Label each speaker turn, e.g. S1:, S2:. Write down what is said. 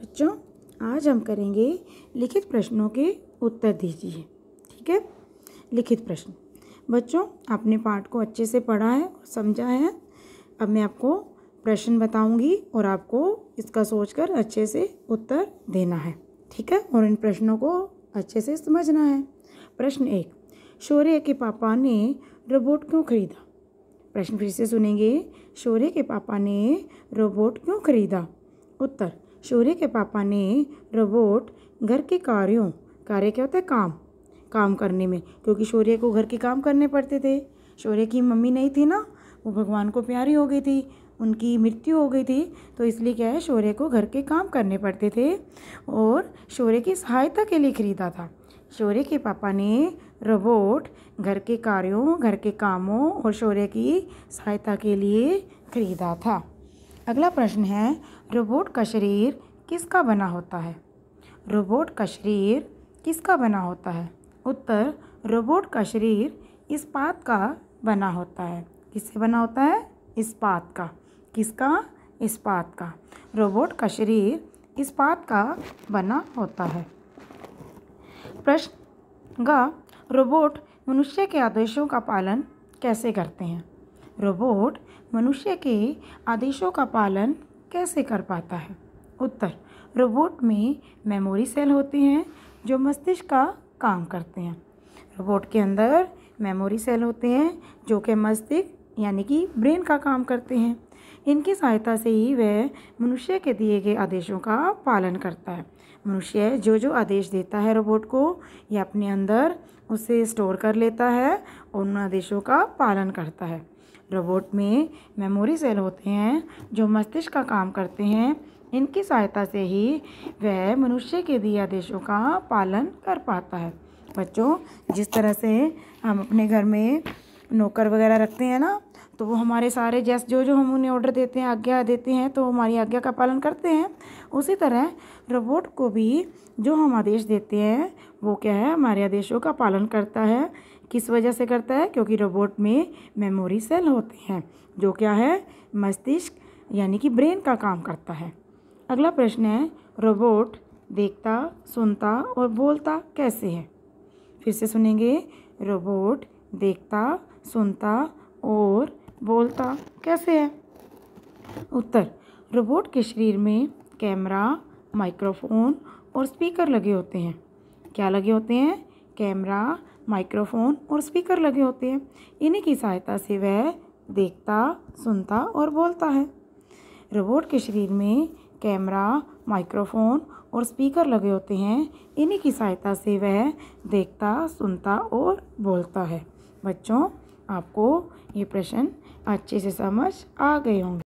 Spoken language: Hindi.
S1: बच्चों, आज हम करेंगे लिखित प्रश्नों के उत्तर दीजिए, ठीक है? लिखित प्रश्न। बच्चों, आपने पाठ को अच्छे से पढ़ा है और समझा है। अब मैं आपको प्रश्न बताऊँगी और आपको इसका सोचकर अच्छे से उत्तर देना है, ठीक है? और इन प्रश्नों को अच्छे से समझना है। प्रश्न एक, शौर्य के पापा ने रोबोट क्यों खरीदा? प्रश्न फिर से सुनेंगे, शौर्य के पापा ने रोबोट क्यों खरीदा? उत्तर शौर्य के पापा ने रोबोट घर के कार्यों, कार्य क्या होता है? काम। काम करने में, क्योंकि शौर्य को घर के काम करने पड़ते थे। शौर्य की मम्मी नहीं थी ना, वो भगवान को प्यारी हो गई थी, उनकी मृत्यु हो गई थी तो इसलिए क्या है? शौर्य को घर के काम करने पड़ते थे और शौर्य की सहायता के लिए खरीदा था। शौर्य के पापा ने रोबोट घर के कार्यों, घर के कामों और शौर्य की सहायता के लिए खरीदा था। अगला प्रश्न है, रोबोट का शरीर किसका बना होता है? रोबोट का शरीर किसका बना होता है? उत्तर, रोबोट का शरीर इस्पात का बना होता है। किससे बना होता है? इस्पात का। किसका? इस्पात का। रोबोट का शरीर इस्पात का बना होता है। प्रश्न गा, रोबोट मनुष्य के आदेशों का पालन कैसे करते हैं? रोबोट मनुष्य के आदेशों का पालन कैसे कर पाता है? उत्तर, रोबोट में मेमोरी सेल होते हैं, जो मस्तिष्क का काम करते हैं। रोबोट के अंदर मेमोरी सेल होते हैं, जो कि मस्तिष्क, यानी कि ब्रेन का काम करते हैं। इनकी सहायता से ही वह मनुष्य के दिए गए आदेशों का पालन करता है। मनुष्य जो जो आदेश देता है रोबोट को यह अपने अंदर उसे स्टोर कर लेता है और उन आदेशों का पालन करता है। रोबोट में मेमोरी सेल होते हैं, जो मस्तिष्क का काम करते हैं। इनकी सहायता से ही वह मनुष्य के दिए आदेशों का पालन कर पाता है। बच्चों, जिस तरह से हम अपने घर में नौकर वगैरह रखते हैं ना तो वो हमारे सारे जैसे, जो जो हम उन्हें ऑर्डर देते हैं, आज्ञा देते हैं तो हमारी आज्ञा का पालन करते हैं। उसी तरह रोबोट को भी जो हम आदेश देते हैं, वो क्या है? हमारे आदेशों का पालन करता है। किस वजह से करता है? क्योंकि रोबोट में मेमोरी सेल होते हैं, जो क्या है? मस्तिष्क, यानी कि ब्रेन का काम करता है। अगला प्रश्न है रोबोट देखता, सुनता और बोलता कैसे है? फिर से सुनेंगे रोबोट देखता, सुनता और बोलता, कैसे है? उत्तर रोबोट के शरीर में कैमरा, माइक्रोफोन और स्पीकर लगे होते हैं। क्या लगे होते हैं? कैमरा, माइक्रोफोन और स्पीकर लगे होते हैं। इन्हीं की सहायता से वह देखता, सुनता और बोलता है। रोबोट के शरीर में कैमरा, माइक्रोफोन और स्पीकर लगे होते हैं। इन्हीं की सहायता से वह देखता, सुनता और बोलता है। बच्चों आपको ये प्रश्न अच्छे से समझ आ गए होंगे।